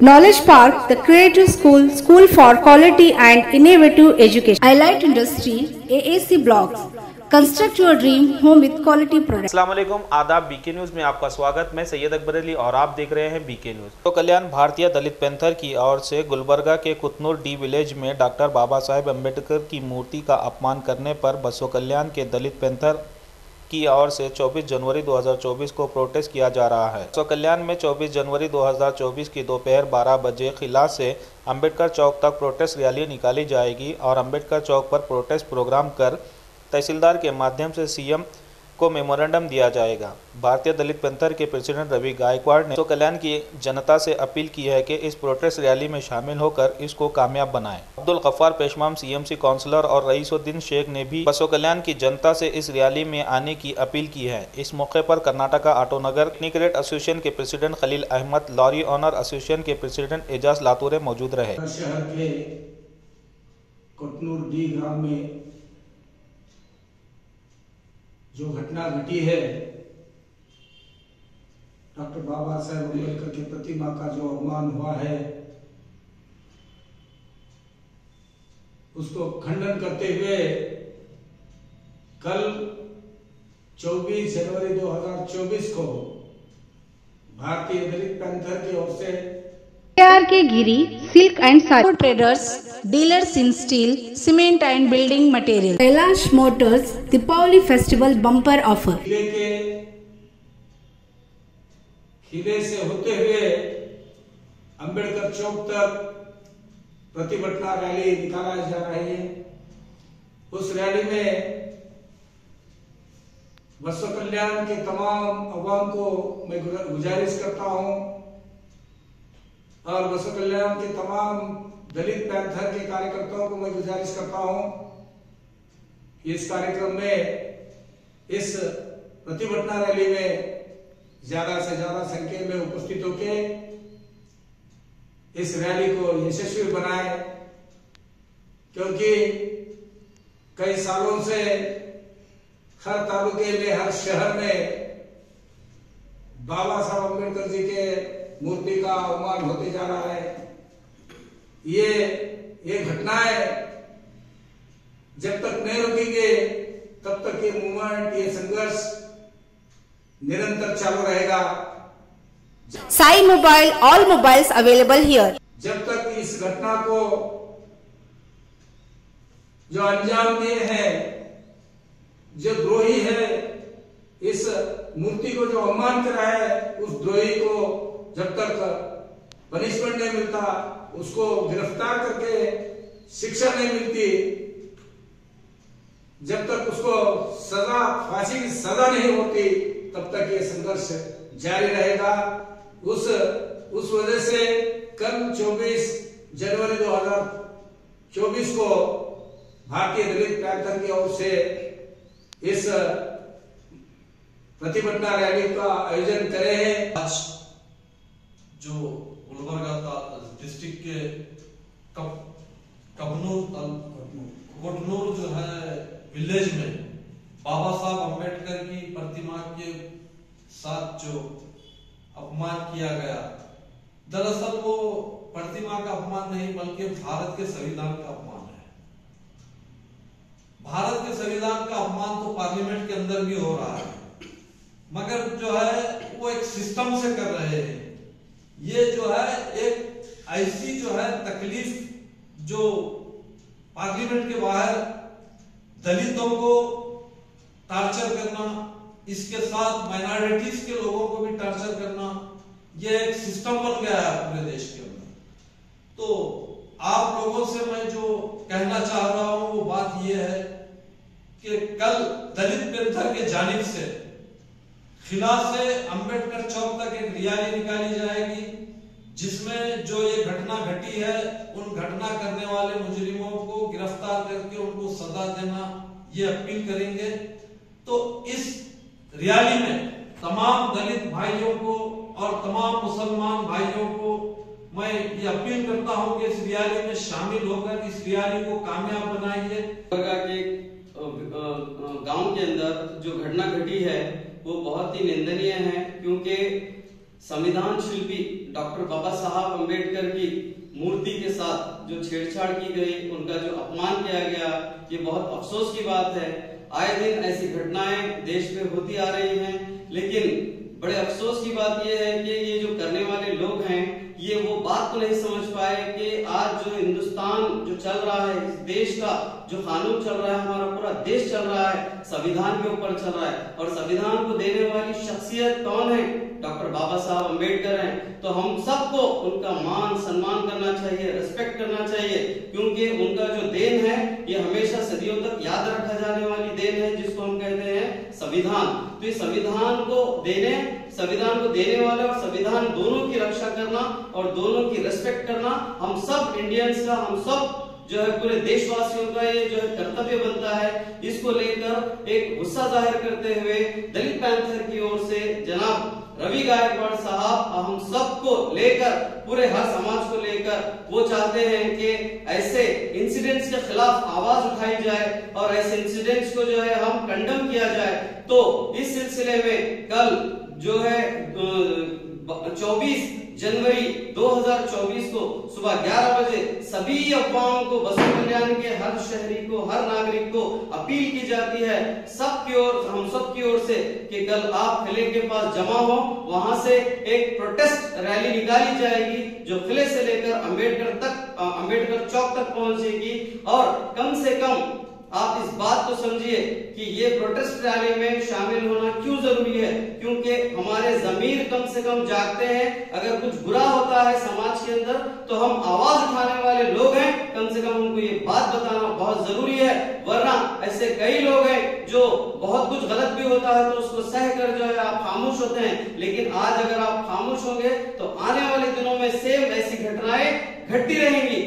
Knowledge Park, the creative school, school for quality and innovative education. Highlight Industry, AAC Blocks. Construct your dream home with quality products. Aslam आदाब BK news में आपका स्वागत मैं सैयद अकबर अली और आप देख रहे हैं बीके न्यूज़ तो कल्याण भारतीय दलित पैंथर की ओर से गुलबर्गा के कुतनूर डी विलेज में डॉक्टर बाबा साहेब अंबेडकर की मूर्ति का अपमान करने पर बसो कल्याण के दलित पैंथर की ओर से 24 जनवरी 2024 को प्रोटेस्ट किया जा रहा है। सो कल्याण में 24 जनवरी 2024 की दोपहर 12 बजे खिला से अंबेडकर चौक तक प्रोटेस्ट रैली निकाली जाएगी और अंबेडकर चौक पर प्रोटेस्ट प्रोग्राम कर तहसीलदार के माध्यम से सीएम को मेमोरेंडम दिया जाएगा। भारतीय दलित पंथर के प्रेसिडेंट रवि गायकवाड़ ने तो कल्याण की जनता से अपील की है कि इस प्रोटेस्ट रैली में शामिल होकर इसको कामयाब बनाएँ। अब्दुल गफ्फार पेशमाम सीएमसी काउंसलर और रईसुद्दीन शेख ने भी बसो कल्याण की जनता से इस रैली में आने की अपील की है। इस मौके पर कर्नाटका ऑटोनगर निकरेट एसोसिएशन के president Khalil Ahmad, lorry owner association के प्रेसिडेंट एजाज लातूरे मौजूद रहे। शहर के जो घटना घटी है, डॉक्टर बाबा साहेब अंबेडकर की प्रतिमा का जो अवमान हुआ है, उसको खंडन करते हुए कल 24 जनवरी 2024 को भारतीय दलित पैंथर की ओर से R K Giri silk and sari traders dealers in steel cement and building material Kailash motors Deepawali festival bumper offer खीरे से होते हुए अंबेडकर चौक तक प्रतिभटना रैली निकाला जा रही है। उस रैली में विश्व कल्याण के तमाम अवाम को मैं गुजारिश करता हूँ। और बसु कल्याण के तमाम दलित, पैंथर के कार्यकर्ताओं को मैं गुजारिश करता हूँ इस कार्यक्रम में, इस प्रतिभटना रैली में ज़्यादा से ज़्यादा संख्या में उपस्थित होके इस रैली को यशस्वी बनाए, क्योंकि कई सालों से हर तालुके में, हर शहर में बाबा साहब अंबेडकर जी के मूर्ति का अवमान होते जा रहा है। ये ये घटनाएँ जब तक नहीं रुकेंगे तब तक ये मूवमेंट ये संघर्ष निरंतर चालू रहेगा। Sai mobile all mobiles available here. जब तक इस घटना को जो अंजाम दिए हैं जो द्रोही है इस मूर्ति को जो अपमान करा है उस द्रोही को जब तक पनिशमेंट नहीं मिलता, उसको गिरफ़्तार करके शिक्षा नहीं मिलती। जब तक उसको सजा, फांसी की सजा नहीं होती, तब तक ये संघर्ष जारी रहेगा। उस उस वजह से कल 24 जनवरी 2024 को भारतीय दलित पैंथर की ओर से इस प्रतिभटना रैली का आयोजन करे हैं। जो गुलबर्गा डिस्ट्रिक्ट के कब कबनूर कोटनूर जो है विलेज में, बाबा साहब अंबेडकर की प्रतिमा के साथ जो अपमान किया गया। दरअसल वो प्रतिमा का अपमान नहीं, बल्कि भारत के संविधान का अपमान है। भारत के संविधान का अपमान तो पार्लियामेंट के अंदर भी हो रहा है। मगर जो है, वो एक सिस्टम से कर रहे हैं। ये जो है, एक ऐसी जो है तकलीफ़ जो पार्लियामेंट के बाहर दलितों को टार्चर करना, इसके साथ माइनॉरिटीज के लोगों को भी टार्चर करना, ये एक सिस्टम बन गया है पूरे देश के अंदर। तो आप लोगों से मैं जो कहना चाह रहा हूँ, वो बात ये है कि कल दलित पेंथर के जानिब से खिला से अंबेडकर चौक तक एक रियाली निकाली जाएगी, जिसमें जो ये घटना घटी है, उन घटना करने वाले मुजरिमों को गिरफ़्तार करके उनको सजा देना, ये अपील करेंगे। तो इस रैली में तमाम दलित भाइयों को और तमाम मुसलमान भाइयों को मैं ये अपील करता हूँ कि इस रियाली में शामिल होकर इस रियाली को कामयाब बनाइए। गाँव के अंदर जो घटना घटी है वो बहुत ही निंदनीय है, क्योंकि संविधान शिल्पी डॉक्टर बाबा साहब अंबेडकर की मूर्ति के साथ जो छेड़छाड़ की गई, उनका जो अपमान किया गया, ये बहुत अफसोस की बात है। आए दिन ऐसी घटनाएँ देश में होती आ रही हैं, लेकिन बड़े अफसोस की बात यह है कि ये जो करने वाले लोग हैं, ये वो बात तो नहीं समझ चल रहा है, इस देश का जो कानून चल रहा है, हमारा पूरा देश चल रहा है, संविधान के ऊपर चल रहा है। और संविधान को देने वाली शख्सियत कौन है? डॉक्टर बाबा साहब अंबेडकर हैं। तो हम सबको उनका मान सम्मान करना चाहिए रेस्पेक्ट करना चाहिए, क्योंकि उनका जो देन है, ये हमेशा सदियों तक याद रखा जाने वाली देन है, जिसको हम कहते हैं संविधान। तो इस संविधान को देने, संविधान को देने वाले और संविधान दोनों की रक्षा करना और दोनों की रेस्पेक्ट करना, हम सब इंडियंस का, हम सब जो है पूरे देशवासियों का ये जो है कर्तव्य बनता है, इसको लेकर एक गुस्सा ज़ाहिर करते हुए दलित पैंथर की ओर से जनाब रवि गायकवाड़ साहब, हम सबको लेकर, पूरे हर समाज को लेकर, वो चाहते हैं कि ऐसे इंसिडेंट्स के खिलाफ आवाज़ उठाई जाए और ऐसे इंसिडेंट्स को जो है हम कंडम किया जाए। तो इस सिलसिले में कल जो है चौबीस जनवरी 2024 को सुबह 11 बजे सभी अफवाहों को बसु कल्याण के हर शहरी को, हर नागरिक को अपील की जाती है, सबकी ओर, हम सब की ओर से कि कल आप किले के पास जमा हो, वहाँ से एक प्रोटेस्ट रैली निकाली जाएगी, जो किले से लेकर अंबेडकर तक अंबेडकर चौक तक पहुंचेगी और कम से कम आप इस बात को समझिए कि ये प्रोटेस्ट रैली में शामिल होना क्यों ज़रूरी है? क्योंकि हमारे जमीर कम से कम जागते हैं, अगर कुछ बुरा होता है समाज के अंदर तो हम आवाज़ उठाने वाले लोग हैं। कम से कम उनको ये बात बताना बहुत ज़रूरी है, वरना ऐसे कई लोग हैं जो बहुत कुछ गलत भी होता है तो उसको सह कर जो है आप खामोश होते हैं। लेकिन आज अगर आप खामोश होंगे तो आने वाले दिनों में सेम ऐसी घटनाएँ घटती रहेंगी।